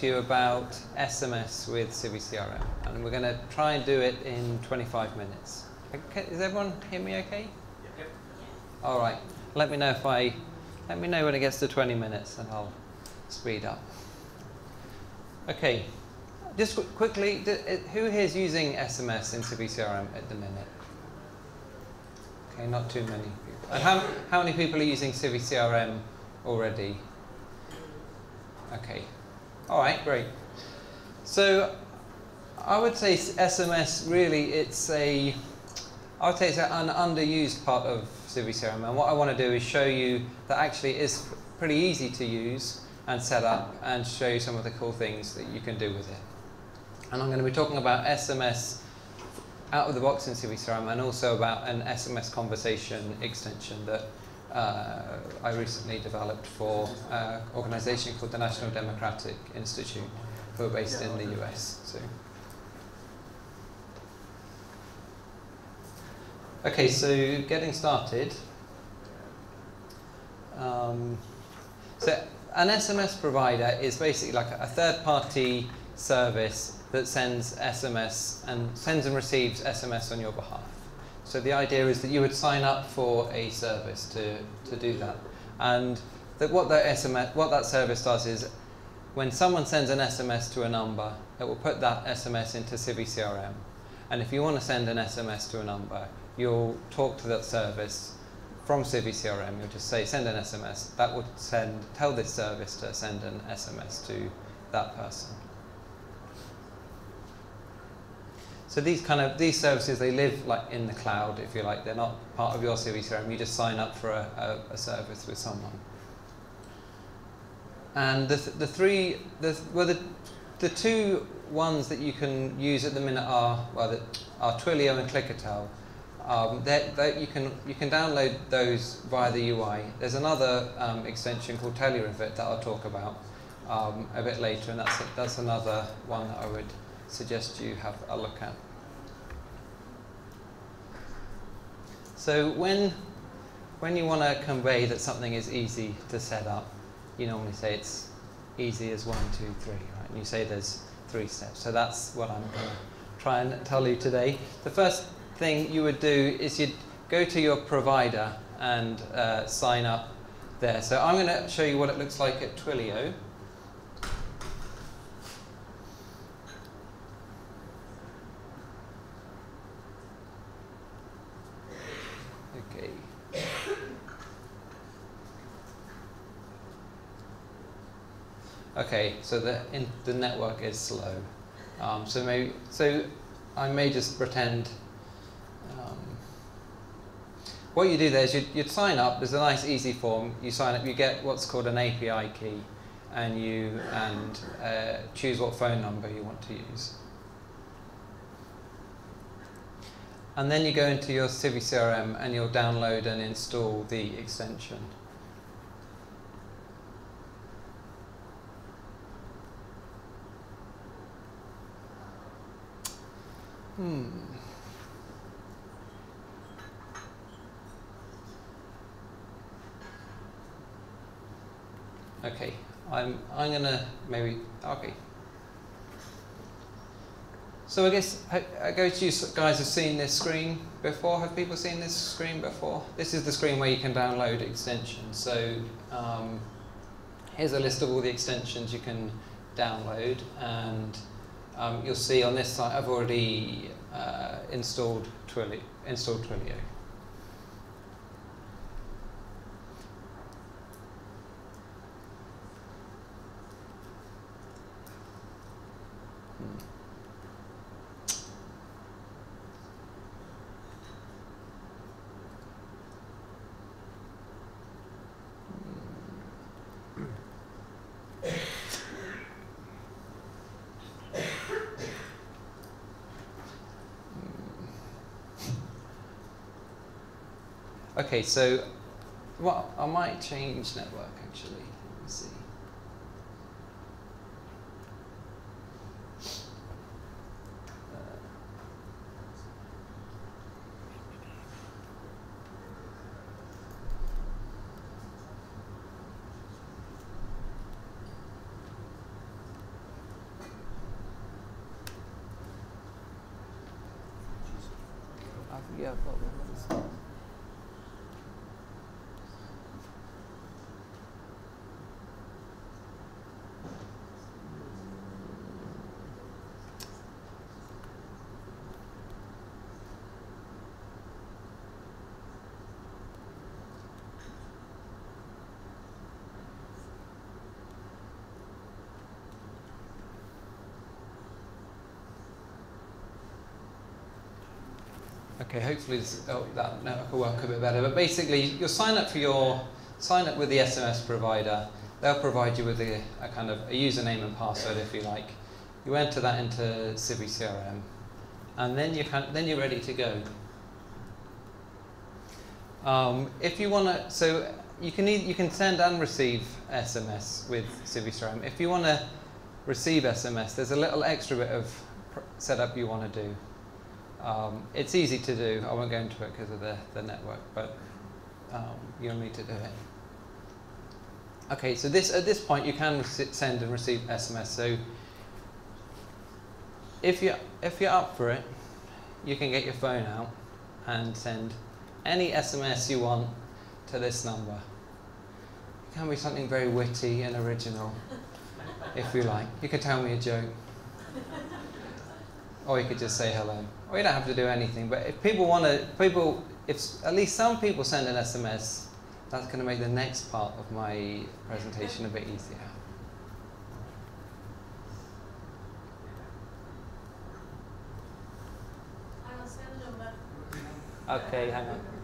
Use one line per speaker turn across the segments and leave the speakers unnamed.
to you about SMS with CiviCRM. And we're going to try and do it in 25 minutes. Okay, does everyone hear me okay? Yep. All right. Let me know if I, let me know when it gets to 20 minutes, and I'll speed up. Okay. Just qu quickly, uh, who here is using SMS in CiviCRM at the minute? Okay, not too many people. And how, how many people are using CiviCRM already? Okay. All right, great. So I would say SMS really it's a I would say it's an underused part of CiviCRM and what I want to do is show you that actually it is pretty easy to use and set up and show you some of the cool things that you can do with it. And I'm going to be talking about SMS out of the box in CiviCRM and also about an SMS conversation extension that uh, I recently developed for an organization called the National Democratic Institute, who are based in the US. So. Okay, so getting started. Um, so an SMS provider is basically like a third-party service that sends SMS and sends and receives SMS on your behalf. So the idea is that you would sign up for a service to, to do that. And that what, that SMS, what that service does is when someone sends an SMS to a number, it will put that SMS into CiviCRM. And if you want to send an SMS to a number, you'll talk to that service from CiviCRM. You'll just say, send an SMS. That would send, tell this service to send an SMS to that person. So these kind of these services they live like in the cloud, if you like. They're not part of your CiviCRM. You just sign up for a, a, a service with someone. And the, th the three, the, well, the, the two ones that you can use at the minute are well, the, are Twilio and Clickatell. Um, they're, you can you can download those via the UI. There's another um, extension called Telerivet that I'll talk about um, a bit later, and that's a, that's another one that I would suggest you have a look at. So when, when you want to convey that something is easy to set up, you normally say it's easy as one, two, three, right? And you say there's three steps. So that's what I'm going to try and tell you today. The first thing you would do is you'd go to your provider and uh, sign up there. So I'm going to show you what it looks like at Twilio. Okay, so the in, the network is slow. Um, so maybe so I may just pretend. Um, what you do there is you'd, you'd sign up. There's a nice easy form. You sign up. You get what's called an API key, and you and uh, choose what phone number you want to use. And then you go into your CiviCRM and you'll download and install the extension. Hmm. Okay, I'm I'm gonna maybe okay. So I guess I go to you guys have seen this screen before. Have people seen this screen before? This is the screen where you can download extensions. So um, here's a list of all the extensions you can download and um, you'll see on this site I've already uh, installed Twilio. Installed Twilio. Okay, so well, I might change network actually. Let me see. yeah. Well, Okay, hopefully this, oh, that network will work a bit better. But basically, you'll sign up for your sign up with the SMS provider. They'll provide you with a, a kind of a username and password, if you like. You enter that into Civi CRM, and then you can, then you're ready to go. Um, if you want to, so you can you can send and receive SMS with Civi CRM. If you want to receive SMS, there's a little extra bit of setup you want to do. Um, it's easy to do. I won't go into it because of the, the network, but um, you'll need to do it. Okay, so this at this point you can send and receive SMS. So if you if you're up for it, you can get your phone out and send any SMS you want to this number. It can be something very witty and original, if you like. You could tell me a joke. Or you could just say hello. You don't have to do anything. But if people want to, people, if at least some people send an SMS, that's going to make the next part of my presentation a bit easier. Okay, hang on.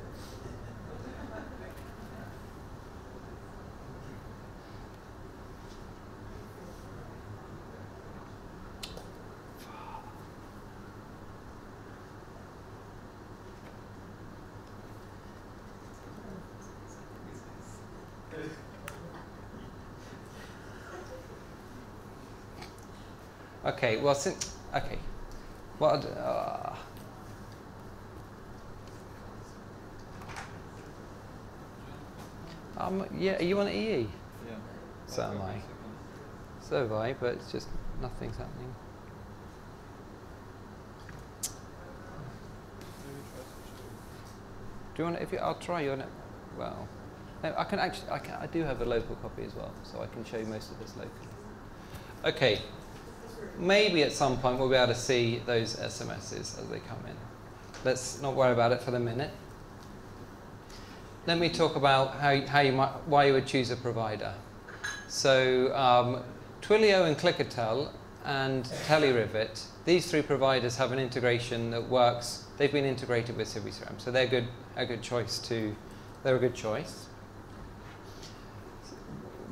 Okay, well, since, okay. What, uh, um, yeah, are you on EE?
Yeah.
So am I. So have I, but it's just nothing's happening. Do you want? If you, I'll try your. Well, I can actually. I can. I do have a local copy as well, so I can show you most of this locally. Okay maybe at some point we'll be able to see those SMSs as they come in. Let's not worry about it for the minute. Let me talk about how, how you might, why you would choose a provider. So um, Twilio and Clickatell and TeleRivet, these three providers have an integration that works. They've been integrated with CiviCRM, so they're good, a good choice to, they're a good choice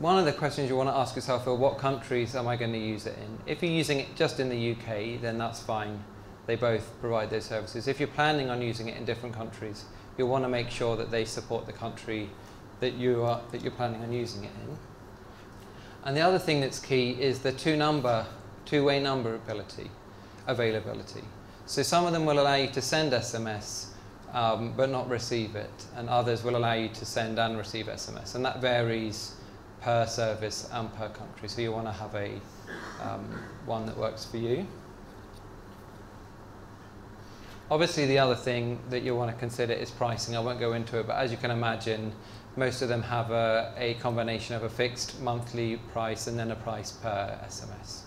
one of the questions you want to ask yourself are what countries am I going to use it in? If you're using it just in the UK, then that's fine. They both provide those services. If you're planning on using it in different countries, you'll want to make sure that they support the country that you are that you're planning on using it in. And the other thing that's key is the two number, two-way number ability, availability. So some of them will allow you to send SMS um, but not receive it, and others will allow you to send and receive SMS, and that varies per service and per country. So you want to have a um, one that works for you. Obviously, the other thing that you'll want to consider is pricing. I won't go into it, but as you can imagine, most of them have a, a combination of a fixed monthly price and then a price per SMS.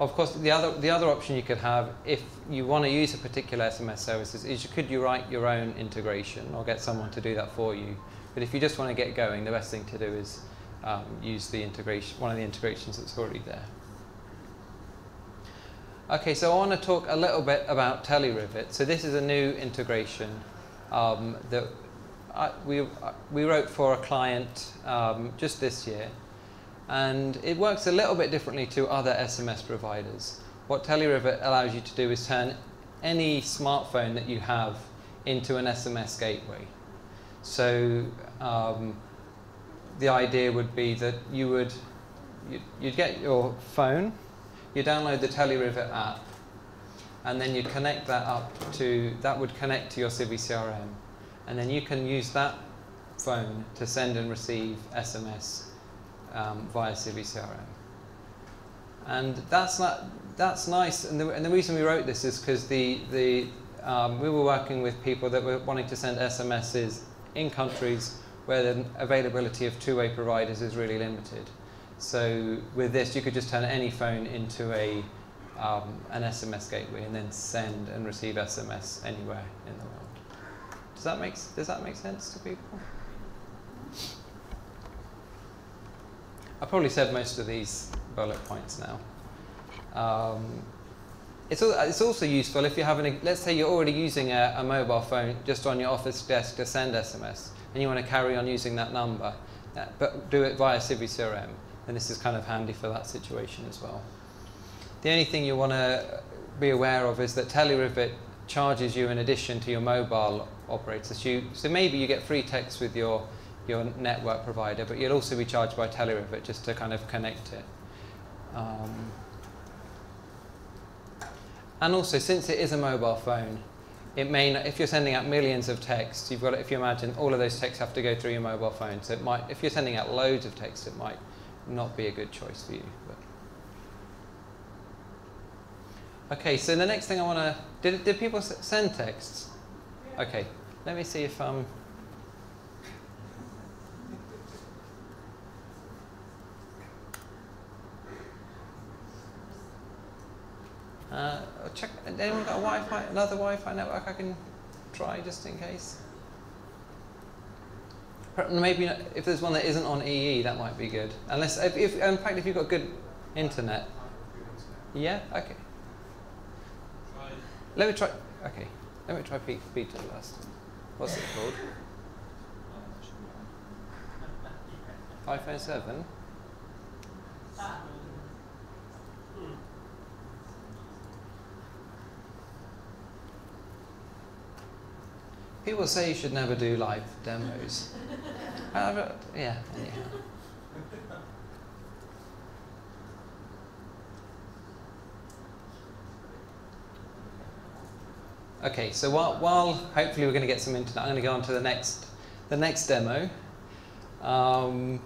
Of course, the other, the other option you could have, if you want to use a particular SMS services, is you, could you write your own integration or get someone to do that for you. But if you just want to get going, the best thing to do is um, use the integration, one of the integrations that's already there. Okay, so I want to talk a little bit about TeleRivet. So this is a new integration um, that I, we, we wrote for a client um, just this year and it works a little bit differently to other SMS providers. What TeleRivet allows you to do is turn any smartphone that you have into an SMS gateway. So um, the idea would be that you would you'd, get your phone, you download the TeleRivet app, and then you'd connect that up to that would connect to your Civi CRM, and then you can use that phone to send and receive SMS um, via CiviCRM. And that's not that's nice. And the, and the reason we wrote this is because the the um, we were working with people that were wanting to send SMSs in countries where the availability of two-way providers is really limited. So with this, you could just turn any phone into a um, an SMS gateway and then send and receive SMS anywhere in the world. Does that make does that make sense to people? I probably said most of these bullet points now. Um, it's, it's also useful if you're having let's say you're already using a, a, mobile phone just on your office desk to send SMS and you want to carry on using that number, uh, but do it via CiviCRM, then this is kind of handy for that situation as well. The only thing you want to be aware of is that Telerivet charges you in addition to your mobile operators. You, so maybe you get free text with your, your network provider, but you'll also be charged by Telerivet just to kind of connect it. Um, and also, since it is a mobile phone, it may not, if you're sending out millions of texts, you've got to, if you imagine all of those texts have to go through your mobile phone. So it might, if you're sending out loads of texts, it might not be a good choice for you. But. Okay, so the next thing I want to, did, did people send texts? Okay, let me see if um, Uh, check. Anyone got a Wi-Fi? Another Wi-Fi network I can try just in case. Maybe if there's one that isn't on EE, that might be good. Unless, if, if in fact, if you've got good internet. Yeah. Okay. Let me try. Okay. Let me try Peter last. What's it called? iPhone seven. People say you should never do live demos. uh, yeah, anyhow. Okay, so while, while hopefully we're going to get some internet, I'm going to go on to the next, the next demo. Um,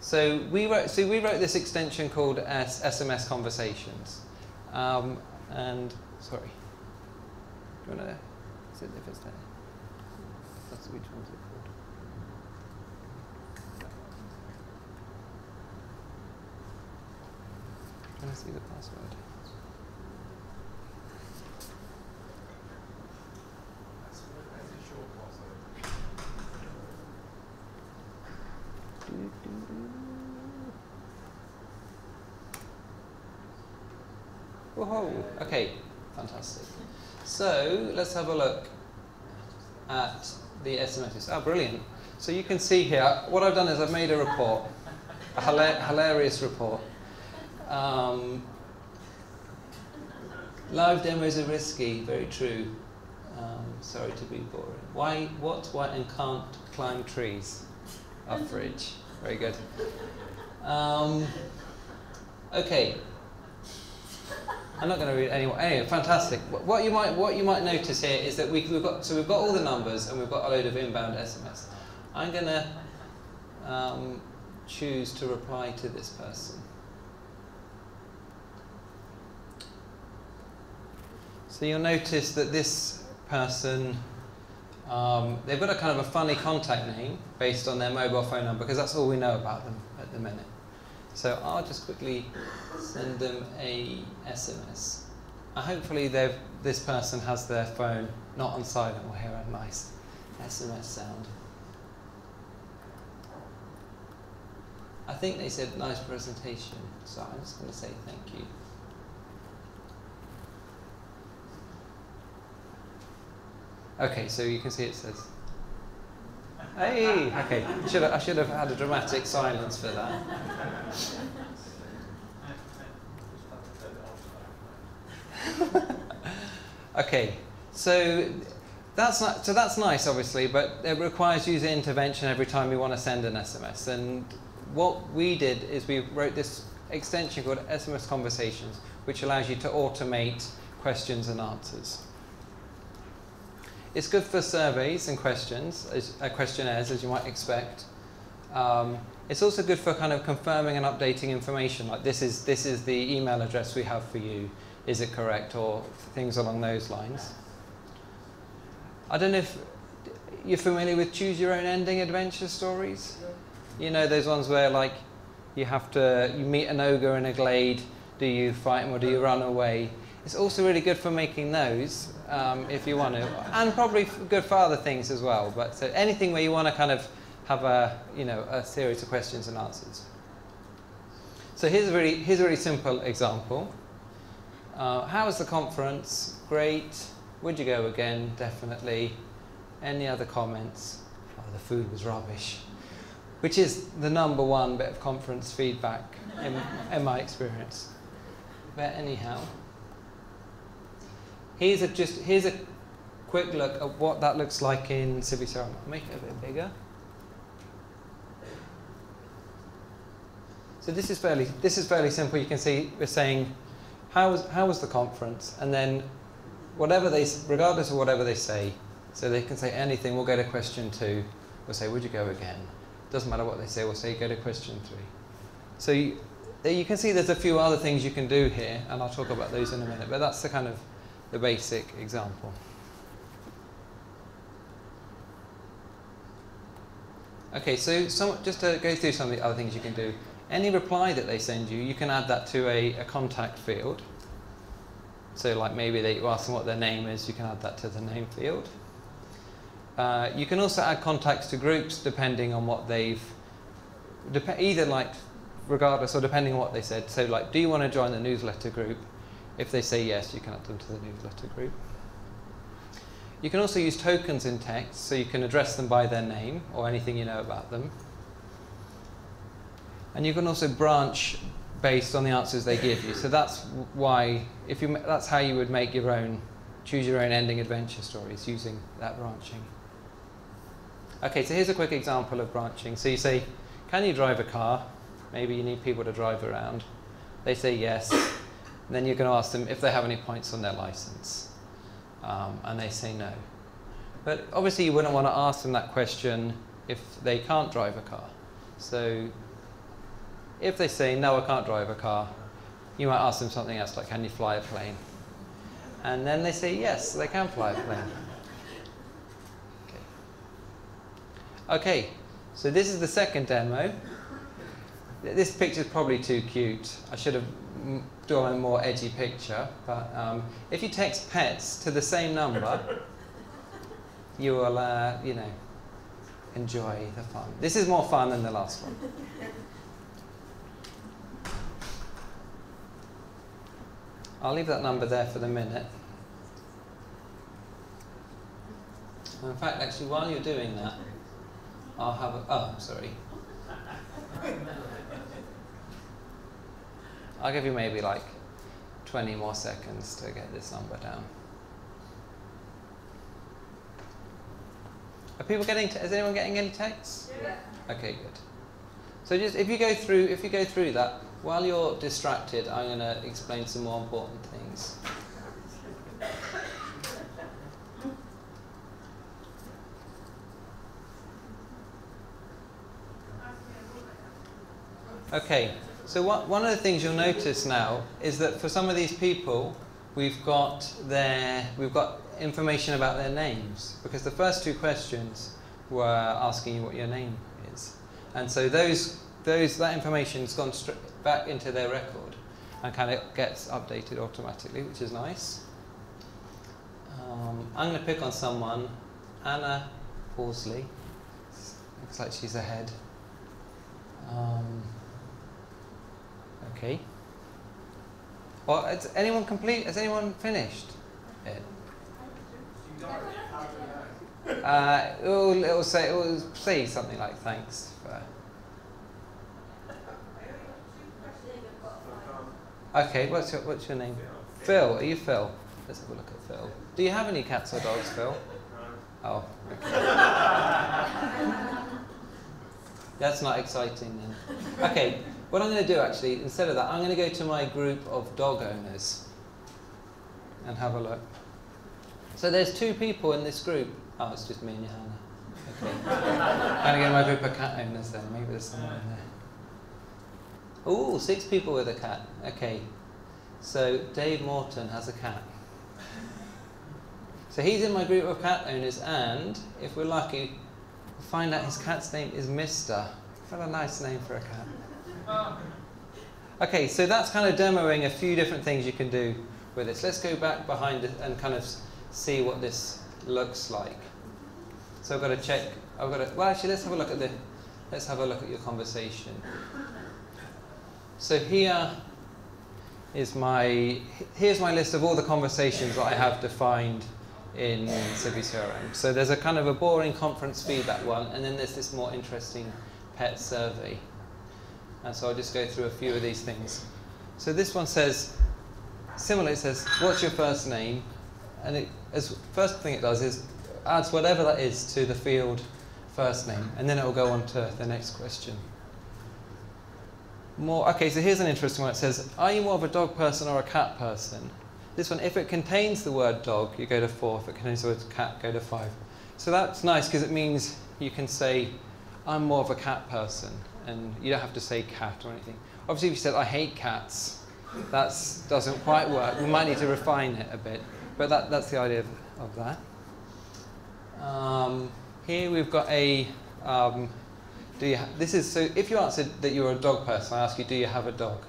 so we wrote, so we wrote this extension called S SMS Conversations, um, and sorry, do you want to? Is it if it's there? Which one's it? Can I see the password? Okay, fantastic. So let's have a look at the SMSs. Oh, brilliant. So you can see here, what I've done is I've made a report, a hilarious report. Um, live demos are risky, very true. Um, sorry to be boring. Why, what, why, and can't climb trees? Uffridge. Very good. Um, okay, I'm not going to read anymore. Anyway, fantastic. What you might what you might notice here is that we, have got so we've got all the numbers and we've got a load of inbound SMS. I'm going to um, choose to reply to this person. So you'll notice that this person um, they've got a kind of a funny contact name based on their mobile phone number because that's all we know about them at the minute. So I'll just quickly send them a SMS. And uh, hopefully this person has their phone not on silent. We'll hear a nice SMS sound. I think they said nice presentation, so I'm just going to say thank you. Okay, so you can see it says Hey, okay. Should I, I should have had a dramatic silence for that. okay, so that's not, so that's nice, obviously, but it requires user intervention every time we want to send an SMS. And what we did is we wrote this extension called SMS Conversations, which allows you to automate questions and answers. It's good for surveys and questions, as, uh, questionnaires, as you might expect. Um, It's also good for kind of confirming and updating information, like this is, this is the email address we have for you, is it correct, or things along those lines. I don't know if you're familiar with choose your own ending adventure stories. You know those ones where like you have to you meet an ogre in a glade. Do you fight him or do you run away? It's also really good for making those um, if you want to, and probably good for other things as well. But so anything where you want to kind of have a you know a series of questions and answers. So here's a really here's a really simple example. Uh, how was the conference? Great. Would you go again? Definitely. Any other comments? Oh, the food was rubbish. Which is the number one bit of conference feedback in, in my experience. But anyhow, here's a just here's a quick look at what that looks like in CiviCRM. I'll make it a bit bigger. So this is fairly this is fairly simple. You can see we're saying how was how was the conference, and then whatever they regardless of whatever they say, so they can say anything. We'll go to question two. We'll say, would you go again? Doesn't matter what they say. We'll say, go to question three. So you, you can see there's a few other things you can do here, and I'll talk about those in a minute. But that's the kind of the basic example. Okay, so some, just to go through some of the other things you can do. Any reply that they send you, you can add that to a, a contact field. So like maybe they, you ask them what their name is, you can add that to the name field. Uh, you can also add contacts to groups depending on what they've, either like, regardless or depending on what they said. So like, do you want to join the newsletter group? If they say yes, you can add them to the newsletter group. You can also use tokens in text, so you can address them by their name or anything you know about them. And you can also branch based on the answers they give you. So that's why, if you, that's how you would make your own, choose your own ending adventure stories using that branching. Okay, so here's a quick example of branching. So you say, can you drive a car? Maybe you need people to drive around. They say yes. And then you're going to ask them if they have any points on their license. Um, and they say no. But obviously you wouldn't want to ask them that question if they can't drive a car. So if they say, no, I can't drive a car, you might ask them something else, like, can you fly a plane? And then they say, yes, they can fly a plane. Okay, so this is the second demo. This picture is probably too cute. I should have drawn a more edgy picture, but um, if you text pets to the same number, you will, uh, you know, enjoy the fun. This is more fun than the last one. I'll leave that number there for the minute. In fact, actually, while you're doing that, I'll have a, oh, sorry. I'll give you maybe like 20 more seconds to get this number down. Are people getting, is anyone getting any texts?
Yeah.
Okay, good. So just, if you go through, if you go through that, while you're distracted, I'm going to explain some more important things. Okay, so what, one of the things you'll notice now is that for some of these people, we've got their, we've got information about their names because the first two questions were asking you what your name is, and so those, those that information's gone straight back into their record and kind of gets updated automatically, which is nice. Um, I'm going to pick on someone, Anna Horsley. Looks like she's ahead. Um, Okay. Well, has anyone complete? Has anyone finished it? Uh, it'll, it'll say it'll say something like thanks for. Okay, what's your what's your name? Phil. Are you Phil? Let's have a look at Phil. Do you have any cats or dogs, Phil? Oh. Okay. That's not exciting then. Okay. What I'm going to do actually, instead of that, I'm going to go to my group of dog owners and have a look. So there's two people in this group. Oh, it's just me and Johanna. Okay. I'm going to get my group of cat owners then. Maybe there's someone in there. Oh, six people with a cat. Okay. So Dave Morton has a cat. So he's in my group of cat owners, and if we're lucky, we'll find out his cat's name is Mister. What a nice name for a cat. Okay, so that's kind of demoing a few different things you can do with this. Let's go back behind and kind of see what this looks like. So I've got to check. I've got to. Well, actually, let's have a look at the. Let's have a look at your conversation. So here is my. Here's my list of all the conversations that I have defined in Civi CRM. So there's a kind of a boring conference feedback one, and then there's this more interesting pet survey. And so I'll just go through a few of these things. So this one says, similarly, it says, what's your first name? And it, as first thing it does is adds whatever that is to the field first name, and then it will go on to the next question. More, okay, so here's an interesting one. It says, are you more of a dog person or a cat person? This one, if it contains the word dog, you go to four. If it contains the word cat, go to five. So that's nice because it means you can say, I'm more of a cat person, and you don't have to say cat or anything. Obviously, if you said, I hate cats, that doesn't quite work. We might need to refine it a bit, but that, that's the idea of, of that. Um, here we've got a, um, do you this is, so if you answered that you're a dog person, I ask you, do you have a dog?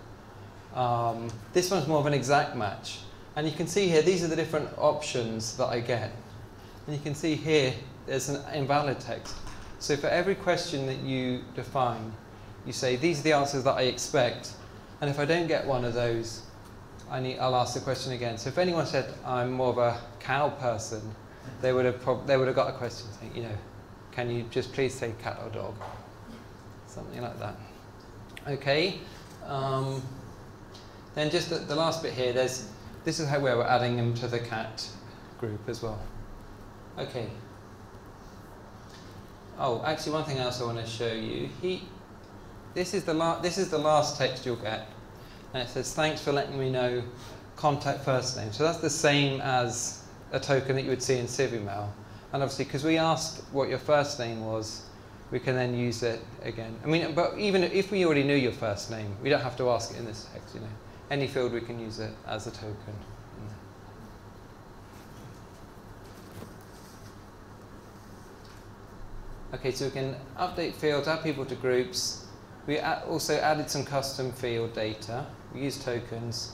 Um, this one's more of an exact match. And you can see here, these are the different options that I get. And you can see here, there's an invalid text. So for every question that you define, you say, these are the answers that I expect. And if I don't get one of those, I need, I'll ask the question again. So if anyone said, I'm more of a cow person, they would have, prob- they would have got a question saying, you know, can you just please say cat or dog? Something like that. Okay. Um, then just the, the last bit here, there's this is how we're adding them to the cat group as well. Okay. Oh, actually, one thing else I want to show you. He, this is the this is the last text you'll get, and it says, "Thanks for letting me know." Contact first name. So that's the same as a token that you would see in CiviMail. And obviously, because we asked what your first name was, we can then use it again. I mean, but even if we already knew your first name, we don't have to ask it in this text, you know any field we can use it as a token. Okay, so we can update fields, add people to groups. We also added some custom field data. We use tokens.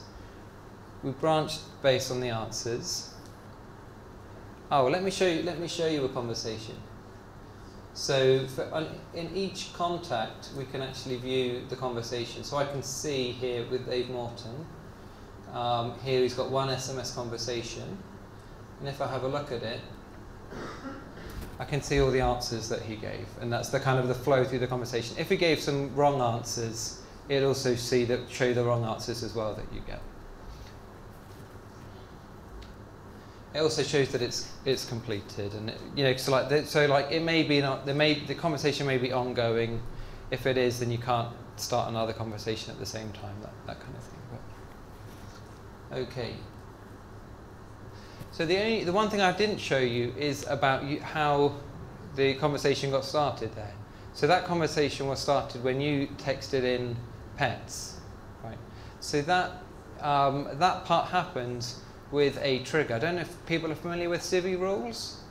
We branched based on the answers. Oh, let me show you. Let me show you a conversation. So for, in each contact, we can actually view the conversation. So I can see here with Dave Morton, um, here he's got one SMS conversation. And if I have a look at it, I can see all the answers that he gave. And that's the kind of the flow through the conversation. If he gave some wrong answers, it also see that show the wrong answers as well that you get. it also shows that it's it's completed, and it, you know, so like the, so like it may be not there may the conversation may be ongoing. If it is, then you can't start another conversation at the same time. That that kind of thing. But, okay. So the only the one thing I didn't show you is about you, how the conversation got started there. So that conversation was started when you texted in pets, right? So that um, that part happens with a trigger. I don't know if people are familiar with Civi rules,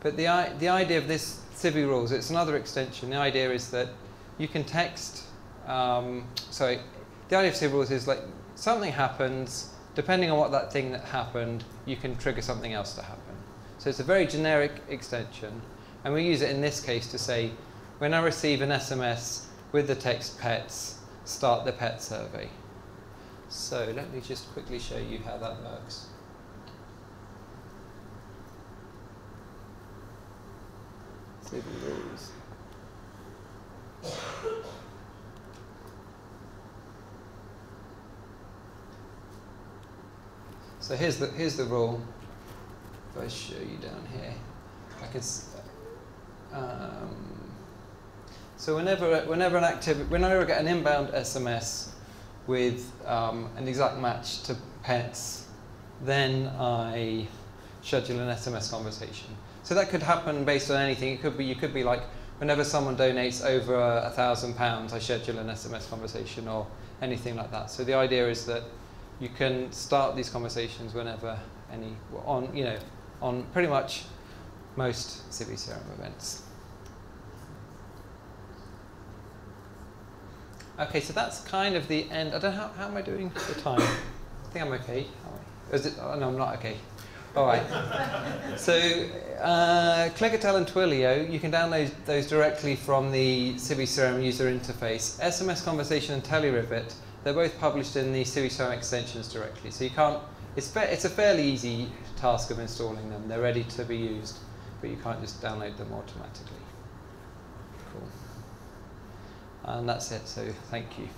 but the, the idea of this Civi rules, it's another extension. The idea is that you can text, um, sorry, the idea of Civi rules is like something happens, depending on what that thing that happened, you can trigger something else to happen. So it's a very generic extension, and we use it in this case to say, when I receive an SMS with the text pets, start the pet survey. So let me just quickly show you how that works. rules. So here's the here's the rule. If I show you down here, I can. Um, so whenever whenever an activity, whenever I get an inbound SMS with um, an exact match to pets, then I schedule an SMS conversation. So that could happen based on anything. It could be you could be like whenever someone donates over a, a thousand pounds, I schedule an SMS conversation or anything like that. So the idea is that you can start these conversations whenever any on you know on pretty much most CiviCRM events. Okay, so that's kind of the end. I don't know how, how am I doing for time. I think I'm okay. Is it? Oh, no, I'm not okay. All right. so uh, Clickatell and Twilio, you can download those directly from the CiviCRM user interface. SMS Conversation and TeleRivet, they're both published in the CiviCRM extensions directly. So you can't, it's, it's a fairly easy task of installing them. They're ready to be used, but you can't just download them automatically. Cool. And that's it, so thank you.